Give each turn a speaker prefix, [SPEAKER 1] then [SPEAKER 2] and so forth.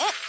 [SPEAKER 1] Oh.